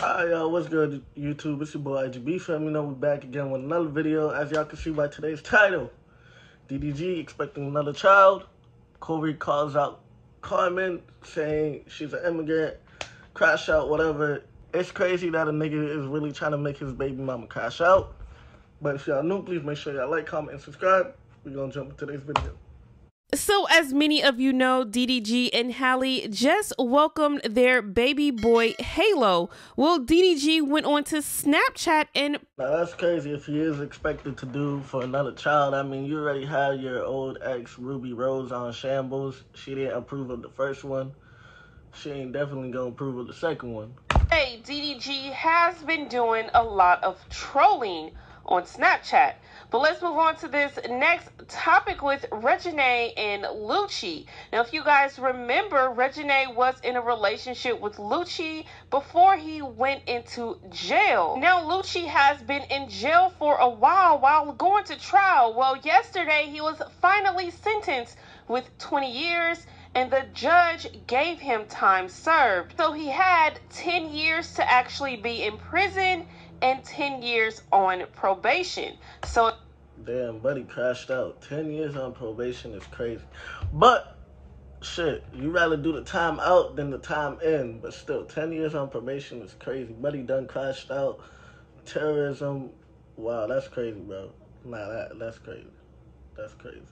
Alright, y'all, what's good, YouTube? It's your boy IGB. Let me know we're back again with another video. As y'all can see by today's title, DDG expecting another child. Corey calls out Carmen, saying she's an immigrant, crash out, whatever. It's crazy that a nigga is really trying to make his baby mama crash out. But if y'all new, please make sure y'all like, comment, and subscribe. We're gonna jump into today's video. So, as many of you know, DDG and Halle just welcomed their baby boy Halo. Well, DDG went on to Snapchat and. Now, that's crazy if he is expected to do for another child. I mean, you already had your old ex, Rubi Rose, on shambles. She didn't approve of the first one. She ain't definitely gonna approve of the second one. Hey, DDG has been doing a lot of trolling on Snapchat. But let's move on to this next topic with Reginae and Lucci. Now, if you guys remember, Reginae was in a relationship with Lucci before he went into jail. Now, Lucci has been in jail for a while while going to trial. Well, yesterday he was finally sentenced with 20 years and the judge gave him time served. So he had 10 years to actually be in prison and 10 years on probation. So Damn, buddy crashed out. 10 years on probation is crazy. But shit, you rather do the time out than the time in. But still, 10 years on probation is crazy. Buddy done crashed out. Terrorism. Wow, that's crazy, bro. Nah, that, that's crazy. That's crazy.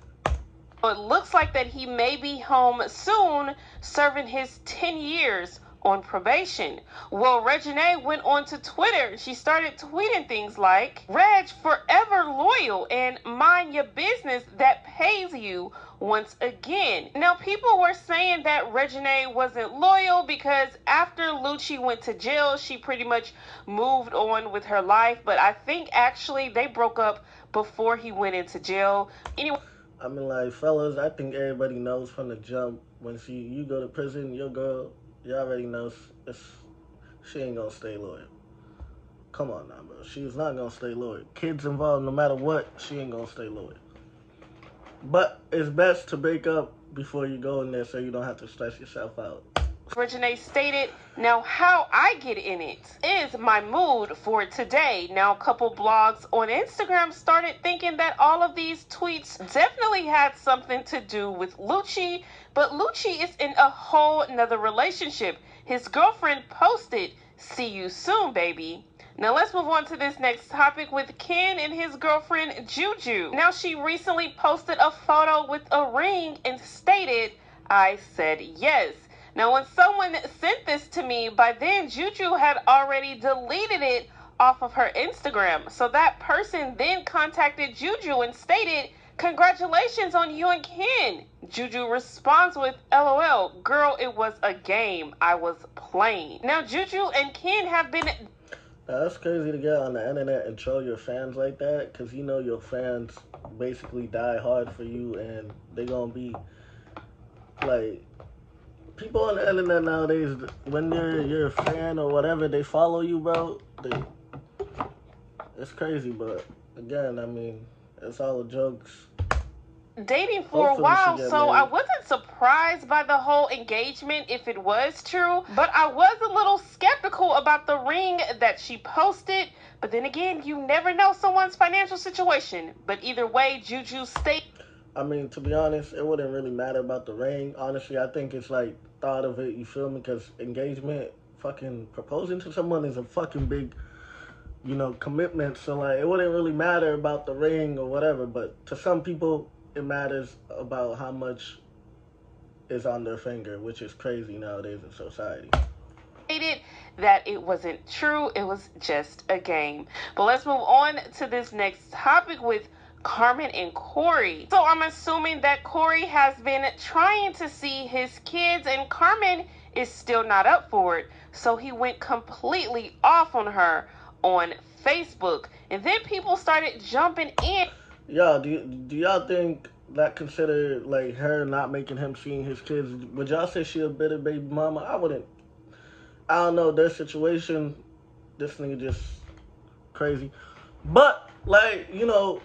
It looks like that he may be home soon, serving his 10 years on probation. Well, Reginae went on to Twitter. She started tweeting things like, Reg forever loyal and mind your business that pays you once again. Now, people were saying that Reginae wasn't loyal because after Lucci went to jail, she pretty much moved on with her life. But I think actually they broke up before he went into jail. Anyway. I mean, like, fellas, I think everybody knows from the jump when she you go to prison, your girl you already know she ain't gonna stay loyal. Come on now, bro. She's not gonna stay loyal. Kids involved, no matter what, she ain't gonna stay loyal. But it's best to break up before you go in there so you don't have to stress yourself out. Reginae stated, Now, how I get in it is my mood for today. Now, a couple blogs on Instagram started thinking that all of these tweets definitely had something to do with Lucci, but Lucci is in a whole nother relationship. His girlfriend posted, See you soon, baby. Now let's move on to this next topic with Ken and his girlfriend Juju. Now she recently posted a photo with a ring and stated, I said yes. Now, when someone sent this to me, by then Juju had already deleted it off of her Instagram. So that person then contacted Juju and stated, Congratulations on you and Ken. Juju responds with, LOL, girl, it was a game. I was playing. Now, Juju and Ken have been. Now, that's crazy to get on the internet and troll your fans like that because you know your fans basically die hard for you and they're going to be like people on the internet nowadays, when they're you're a fan or whatever, they follow you, bro. They, it's crazy, but again, I mean, it's all jokes. Dating for Hopefully a while, so married. I wasn't surprised by the whole engagement if it was true, but I was a little skeptical about the ring that she posted. But then again, you never know someone's financial situation. But either way, Juju stayed. I mean, to be honest, it wouldn't really matter about the ring. Honestly, I think it's like thought of it. You feel me? Because engagement, fucking proposing to someone is a fucking big, you know, commitment. So like, it wouldn't really matter about the ring or whatever. But to some people, it matters about how much is on their finger, which is crazy nowadays in society that it wasn't true. It was just a game. But let's move on to this next topic with Carmen and Corey. So I'm assuming that Corey has been trying to see his kids, and Carmen is still not up for it. So he went completely off on her on Facebook. And then people started jumping in. Yeah, do, do y'all think that consider like her not making him seeing his kids? Would y'all say she a bitter baby mama? I wouldn't. I don't know their situation. This nigga just crazy. But like, you know,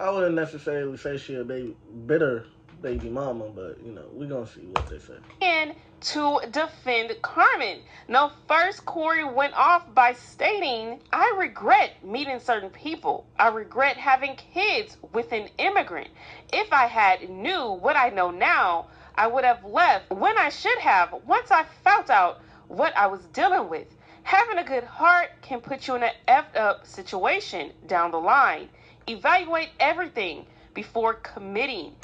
I wouldn't necessarily say she a baby bitter baby mama, but you know, we gonna see what they say. And to defend Carmen. Now, first, Corey went off by stating, I regret meeting certain people. I regret having kids with an immigrant. If I had knew what I know now, I would have left when I should have once I found out what I was dealing with. Having a good heart can put you in an effed up situation down the line. Evaluate everything before committing.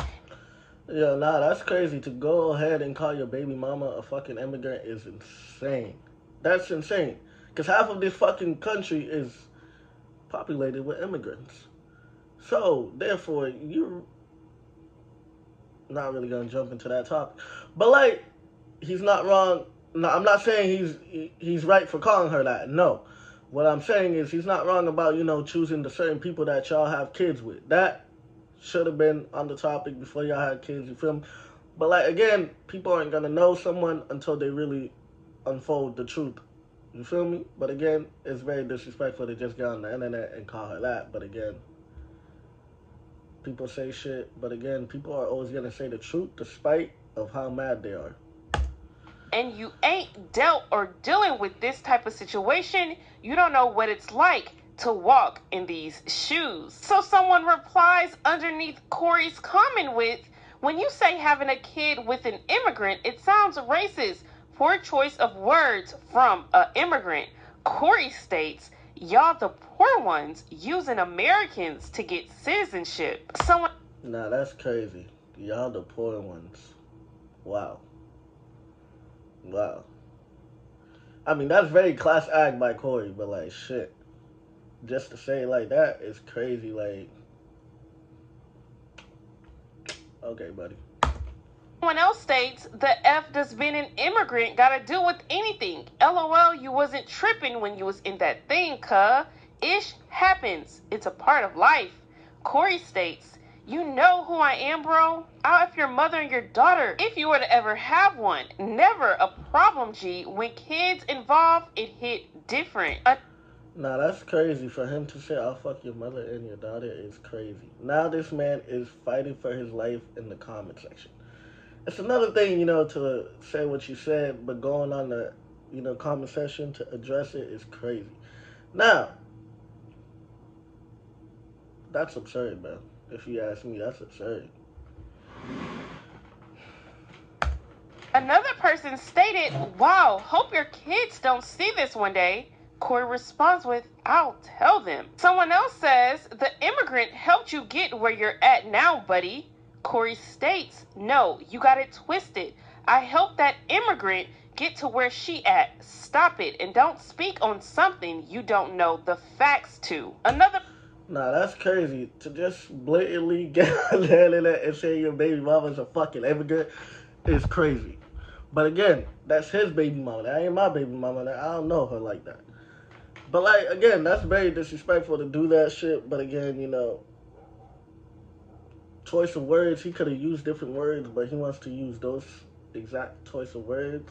Yo, nah, that's crazy. To go ahead and call your baby mama a fucking immigrant is insane. That's insane. Because half of this fucking country is populated with immigrants. So, therefore, you're not really gonna jump into that topic. But, like, he's not wrong. No, I'm not saying he's he's right for calling her that. No. What I'm saying is he's not wrong about, you know, choosing the certain people that y'all have kids with. That should have been on the topic before y'all had kids. You feel me? But like again, people aren't gonna know someone until they really unfold the truth. You feel me? But again, it's very disrespectful to just get on the internet and call her that. But again, people say shit. But again, people are always gonna say the truth despite of how mad they are. And you ain't dealt or dealing with this type of situation, you don't know what it's like to walk in these shoes. So someone replies underneath Corey's comment with, when you say having a kid with an immigrant, it sounds racist. Poor choice of words from an immigrant. Corey states, y'all the poor ones using Americans to get citizenship. Someone Nah, that's crazy. Y'all the poor ones. Wow. Wow. I mean, that's very class act by Corey, but like, shit just to say like that is crazy. Like, okay, buddy. Someone else states the F does being an immigrant gotta do with anything. LOL, you wasn't tripping when you was in that thing, cuh. Ish happens. It's a part of life. Corey states, you know who I am, bro? I'll F your mother and your daughter if you were to ever have one. Never a problem, G. When kids involved, it hit different. A Nah, that's crazy for him to say, I'll fuck your mother and your daughter is crazy. Now this man is fighting for his life in the comment section. It's another thing, you know, to say what you said, but going on the, you know, comment section to address it is crazy. Now, that's absurd, man. If you ask me, that's absurd. Another person stated, Wow, hope your kids don't see this one day. Corey responds with, I'll tell them. Someone else says, The immigrant helped you get where you're at now, buddy. Corey states, No, you got it twisted. I helped that immigrant get to where she at. Stop it and don't speak on something you don't know the facts to. Another Nah, that's crazy. To just blatantly get on the internet and say your baby mama's a fucking immigrant is crazy. But again, that's his baby mama. That ain't my baby mama. That I don't know her like that. But like again, that's very disrespectful to do that shit. But again, you know, choice of words. He could have used different words, but he wants to use those exact choice of words.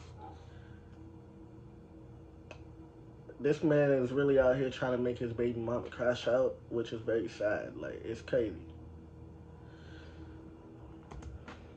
This man is really out here trying to make his baby mama crash out, which is very sad. Like it's crazy.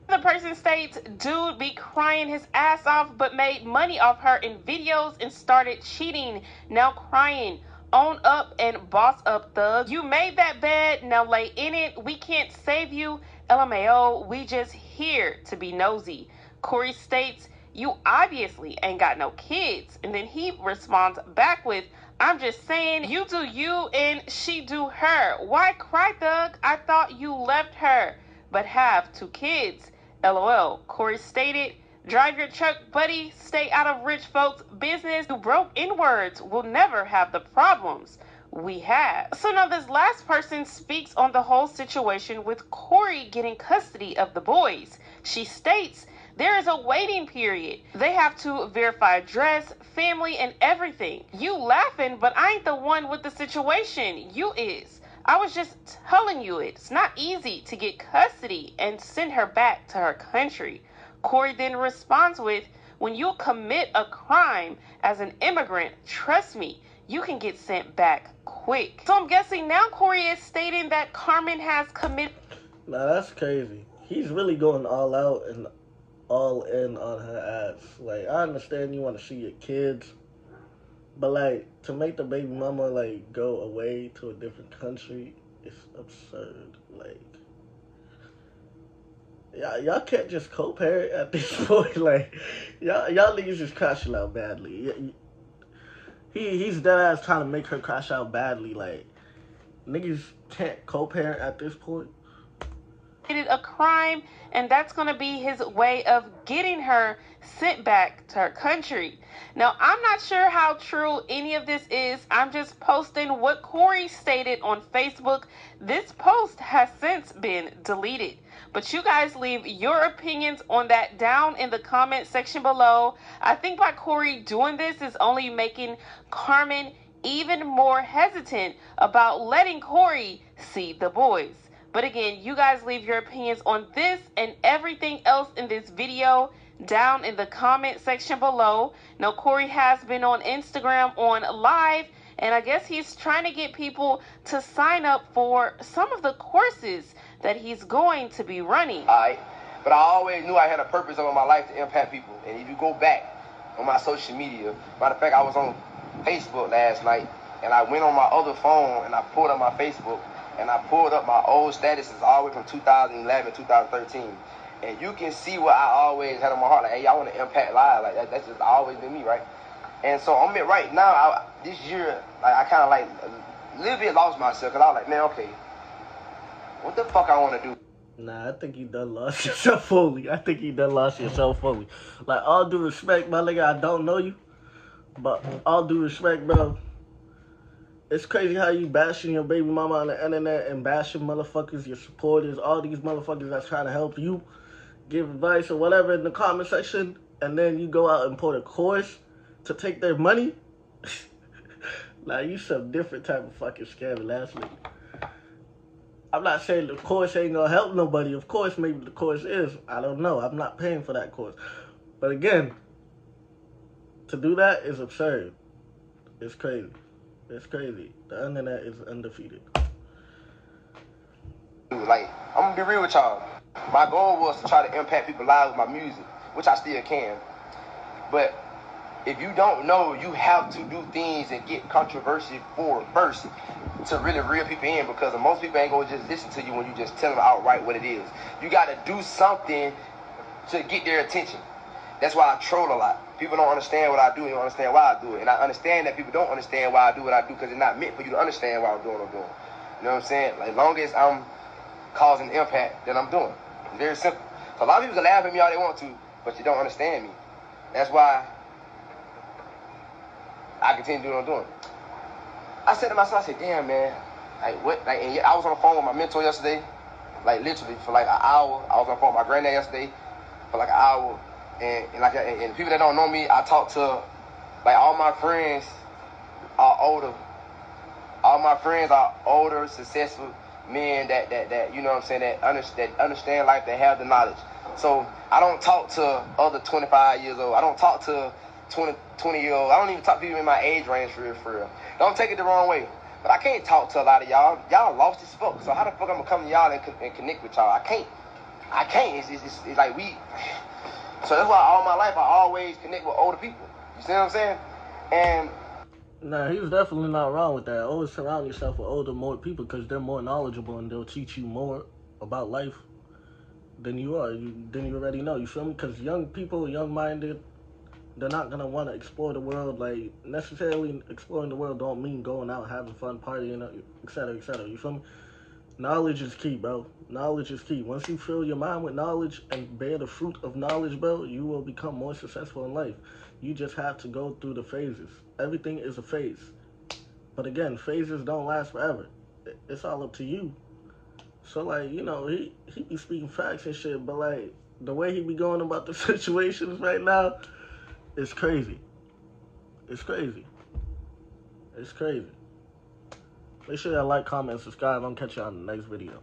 The person states, dude be crying his ass off, but made money off her in videos and started cheating. Now crying. Own up and boss up, thug. You made that bed, now lay in it. We can't save you. LMAO, we just here to be nosy. Corey states, you obviously ain't got no kids. And then he responds back with, I'm just saying, you do you and she do her. Why cry, thug? I thought you left her, but have two kids. LOL. Corey stated, Drive your truck, buddy. Stay out of rich folks' business. Who broke in words will never have the problems we have. So now this last person speaks on the whole situation with Corey getting custody of the boys. She states, there is a waiting period. They have to verify address, family, and everything. You laughing, but I ain't the one with the situation. You is. I was just telling you it's not easy to get custody and send her back to her country. Corey then responds with, When you commit a crime as an immigrant, trust me, you can get sent back quick. So I'm guessing now Corey is stating that Carmen has committed. Now that's crazy. he's really going all out and all in on her ass. Like I understand you want to see your kids, but like to make the baby mama like go away to a different country is absurd. Like y'all, y'all can't just co-parent at this point. Like y'all, y'all niggas just crashing out badly. He he's dead ass trying to make her crash out badly. Like niggas can't co-parent at this point a crime, and that's going to be his way of getting her sent back to her country. Now, I'm not sure how true any of this is. I'm just posting what Corey stated on Facebook. This post has since been deleted. But you guys leave your opinions on that down in the comment section below. I think by Corey doing this is only making Carmen even more hesitant about letting Corey see the boys. But again, you guys leave your opinions on this and everything else in this video down in the comment section below. Now, Corey has been on Instagram on live, and I guess he's trying to get people to sign up for some of the courses that he's going to be running. All right. But I always knew I had a purpose over my life to impact people. And if you go back on my social media, matter of fact, I was on Facebook last night, and I went on my other phone and I pulled up my Facebook and I pulled up my old statuses all the way from 2011, 2013. And you can see what I always had on my heart. Like, hey, I want to impact lives. Like, that, that's just always been me, right? And so I'm at right now, I, this year, like, I kind of like a little bit lost myself because I was like, man, okay, what the fuck I want to do? Nah, I think you done lost yourself fully. I think you done lost yourself fully. Like, all due respect, my nigga, I don't know you. But all due respect, bro it's crazy how you bashing your baby mama on the internet and bashing motherfuckers, your supporters, all these motherfuckers that's trying to help you, give advice or whatever in the comment section, and then you go out and put a course to take their money. like you some different type of fucking scammer last week. I'm not saying the course ain't gonna help nobody. Of course, maybe the course is. I don't know. I'm not paying for that course. But again, to do that is absurd. It's crazy. It's crazy. The internet is undefeated. Like, I'm gonna be real with y'all. My goal was to try to impact people's lives with my music, which I still can. But if you don't know, you have to do things and get controversy for first to really reel people in because most people ain't gonna just listen to you when you just tell them outright what it is. You gotta do something to get their attention. That's why I troll a lot. People don't understand what I do. They don't understand why I do it. And I understand that people don't understand why I do what I do because it's not meant for you to understand why I'm doing what I'm doing. You know what I'm saying? Like, as long as I'm causing impact, then I'm doing. It's very simple. So a lot of people can laugh at me all they want to, but you don't understand me. That's why I continue doing what I'm doing. I said to myself, I said, damn, man. Like, what? Like, and I was on the phone with my mentor yesterday, like, literally, for like an hour. I was on the phone with my granddad yesterday for like an hour and, and like and, people that don't know me, I talk to like all my friends are older. All my friends are older, successful men that that that you know what I'm saying that, that understand life, that have the knowledge. So I don't talk to other 25 years old. I don't talk to 20, 20 year old. I don't even talk to people in my age range for real, for real. Don't take it the wrong way. But I can't talk to a lot of y'all. Y'all lost as fuck. So how the fuck I'm gonna come to y'all and, and connect with y'all? I can't. I can't. It's, it's, it's, it's like we. So that's why all my life I always connect with older people. You see what I'm saying? And Nah, he was definitely not wrong with that. Always surround yourself with older, more people because they're more knowledgeable and they'll teach you more about life than you are. You, than you already know. You feel me? Because young people, young-minded, they're not gonna want to explore the world. Like necessarily exploring the world don't mean going out having fun, partying, etc., etc. You feel me? Knowledge is key, bro. Knowledge is key. Once you fill your mind with knowledge and bear the fruit of knowledge, bro, you will become more successful in life. You just have to go through the phases. Everything is a phase. But again, phases don't last forever. It's all up to you. So like, you know, he he be speaking facts and shit, but like the way he be going about the situations right now, it's crazy. It's crazy. It's crazy. Make sure y'all like, comment, subscribe. I'm catch y'all on the next video.